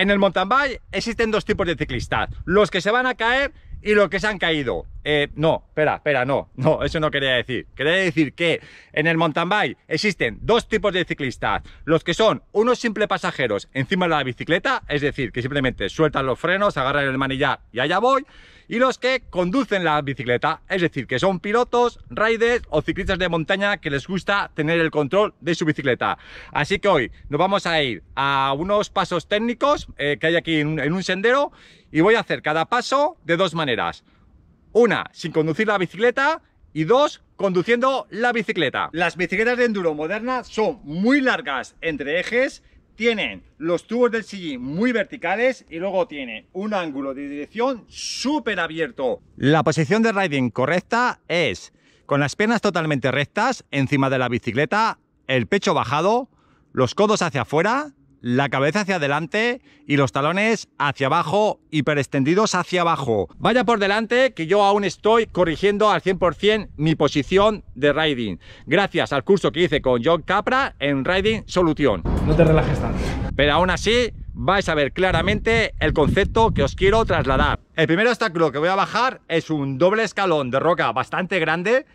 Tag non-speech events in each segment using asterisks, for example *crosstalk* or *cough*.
En el mountain bike existen dos tipos de ciclistas, los que se van a caer y los que se han caído. Eh, no, espera, espera, no, *laughs* no, eso no quería decir. Quería decir que en el mountain bike existen dos tipos de ciclistas, los que son unos simples pasajeros encima de la bicicleta, es decir, que simplemente sueltan los frenos, agarran el manillar y allá voy, y los que conducen la bicicleta, es decir, que son pilotos, riders o ciclistas de montaña que les gusta tener el control de su bicicleta. Así que hoy nos vamos a ir a unos pasos técnicos eh, que hay aquí en un sendero y voy a hacer cada paso de dos maneras. Una, sin conducir la bicicleta y dos, conduciendo la bicicleta. Las bicicletas de enduro modernas son muy largas entre ejes tienen los tubos del sillín muy verticales y luego tiene un ángulo de dirección súper abierto. La posición de riding correcta es con las piernas totalmente rectas encima de la bicicleta, el pecho bajado, los codos hacia afuera, la cabeza hacia adelante y los talones hacia abajo, hiperextendidos hacia abajo. Vaya por delante que yo aún estoy corrigiendo al 100% mi posición de riding, gracias al curso que hice con John Capra en Riding Solution. No te relajes tanto. Pero aún así vais a ver claramente el concepto que os quiero trasladar. El primer obstáculo que voy a bajar es un doble escalón de roca bastante grande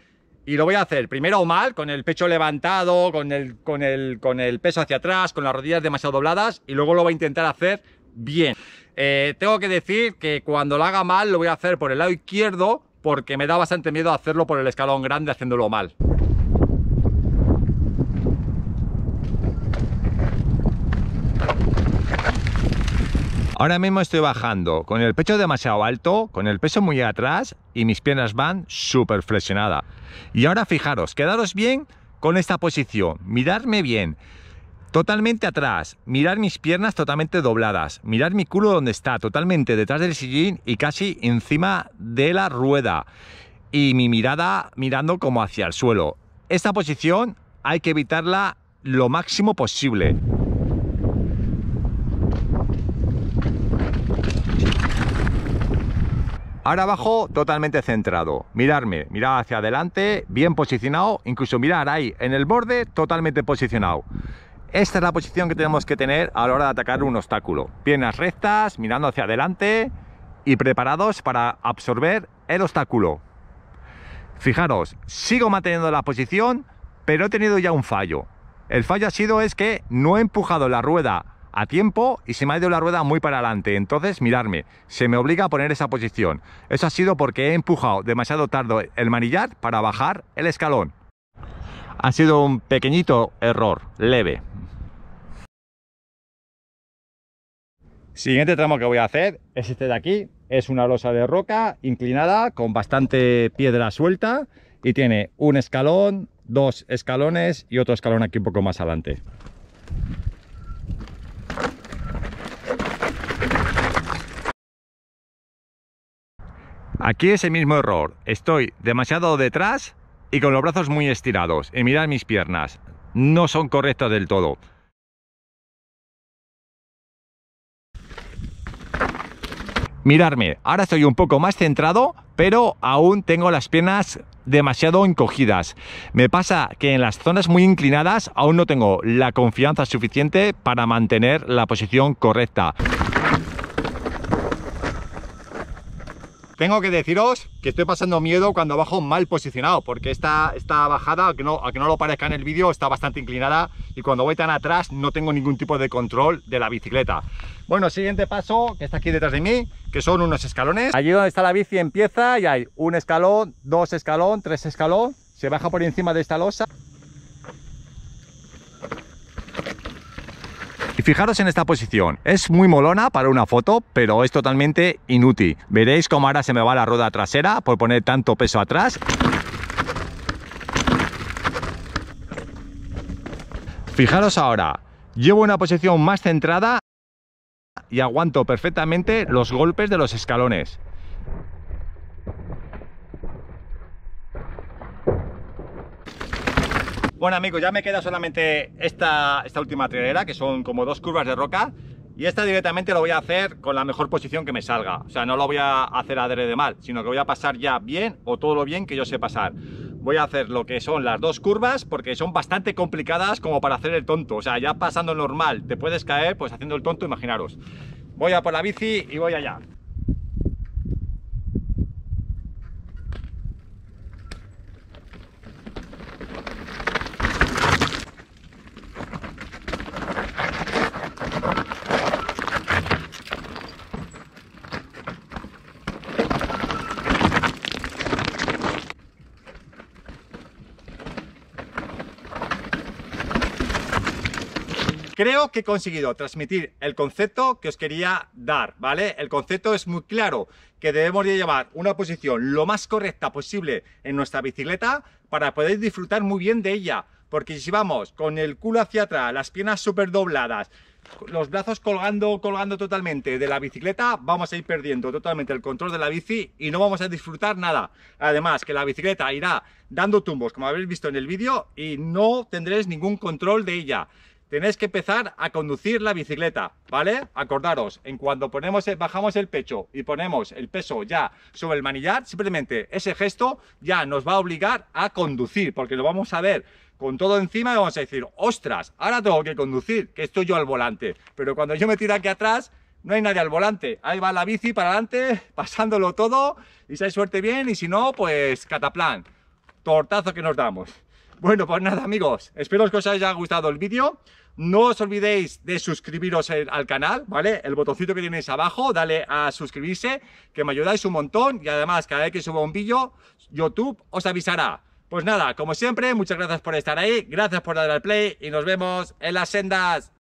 y lo voy a hacer primero mal, con el pecho levantado, con el, con, el, con el peso hacia atrás, con las rodillas demasiado dobladas y luego lo voy a intentar hacer bien. Eh, tengo que decir que cuando lo haga mal lo voy a hacer por el lado izquierdo porque me da bastante miedo hacerlo por el escalón grande haciéndolo mal. Ahora mismo estoy bajando con el pecho demasiado alto, con el peso muy atrás y mis piernas van súper flexionadas. Y ahora fijaros, quedaros bien con esta posición, mirarme bien, totalmente atrás, mirar mis piernas totalmente dobladas, mirar mi culo donde está, totalmente detrás del sillín y casi encima de la rueda. Y mi mirada mirando como hacia el suelo. Esta posición hay que evitarla lo máximo posible. Ahora abajo totalmente centrado. Mirarme, mirar hacia adelante, bien posicionado, incluso mirar ahí en el borde totalmente posicionado. Esta es la posición que tenemos que tener a la hora de atacar un obstáculo. Piernas rectas, mirando hacia adelante y preparados para absorber el obstáculo. Fijaros, sigo manteniendo la posición, pero he tenido ya un fallo. El fallo ha sido es que no he empujado la rueda a tiempo y se me ha ido la rueda muy para adelante. Entonces, mirarme, se me obliga a poner esa posición. Eso ha sido porque he empujado demasiado tarde el manillar para bajar el escalón. Ha sido un pequeñito error, leve. Siguiente tramo que voy a hacer es este de aquí. Es una losa de roca inclinada con bastante piedra suelta y tiene un escalón, dos escalones y otro escalón aquí un poco más adelante. Aquí es el mismo error. Estoy demasiado detrás y con los brazos muy estirados. Y mirad mis piernas. No son correctas del todo. Mirarme, ahora estoy un poco más centrado, pero aún tengo las piernas demasiado encogidas. Me pasa que en las zonas muy inclinadas aún no tengo la confianza suficiente para mantener la posición correcta. Tengo que deciros que estoy pasando miedo cuando bajo mal posicionado, porque esta, esta bajada, aunque no, no lo parezca en el vídeo, está bastante inclinada y cuando voy tan atrás no tengo ningún tipo de control de la bicicleta. Bueno, siguiente paso, que está aquí detrás de mí, que son unos escalones. Allí donde está la bici empieza y hay un escalón, dos escalón, tres escalón, se baja por encima de esta losa fijaros en esta posición, es muy molona para una foto, pero es totalmente inútil. Veréis cómo ahora se me va la rueda trasera por poner tanto peso atrás. Fijaros ahora, llevo una posición más centrada y aguanto perfectamente los golpes de los escalones. Bueno amigos, ya me queda solamente esta, última trilera, que son como dos curvas de roca. Y esta directamente lo voy a hacer con la mejor posición que me salga. O sea, no lo voy a hacer de mal, sino que voy a pasar ya bien o todo lo bien que yo sé pasar. Voy a hacer lo que son las dos curvas porque son bastante complicadas como para hacer el tonto. O sea, ya pasando normal te puedes caer, pues haciendo el tonto, imaginaros. Voy a por la bici y voy allá. Creo que he conseguido transmitir el concepto que os quería dar, ¿vale? El concepto es muy claro, que debemos de llevar una posición lo más correcta posible en nuestra bicicleta para poder disfrutar muy bien de ella. Porque si vamos con el culo hacia atrás, las piernas súper dobladas, los brazos colgando, colgando totalmente de la bicicleta, vamos a ir perdiendo totalmente el control de la bici y no vamos a disfrutar nada. Además, que la bicicleta irá dando tumbos, como habéis visto en el vídeo, y no tendréis ningún control de ella tenéis que empezar a conducir la bicicleta, ¿vale? Acordaros, en cuando ponemos, bajamos el pecho y ponemos el peso ya sobre el manillar, simplemente ese gesto ya nos va a obligar a conducir, porque lo vamos a ver con todo encima y vamos a decir, ostras, ahora tengo que conducir, que estoy yo al volante. Pero cuando yo me tiro aquí atrás, no hay nadie al volante. Ahí va la bici para adelante, *laughs* pasándolo todo, y si hay suerte bien, y si no, pues cataplan. Tortazo que nos damos. Bueno, pues nada amigos, espero que os haya gustado el vídeo. No os olvidéis de suscribiros al canal, ¿vale? El botoncito que tenéis abajo, dale a suscribirse, que me ayudáis un montón y además cada vez que suba un vídeo, YouTube os avisará. Pues nada, como siempre, muchas gracias por estar ahí, gracias por dar al play y nos vemos en las sendas.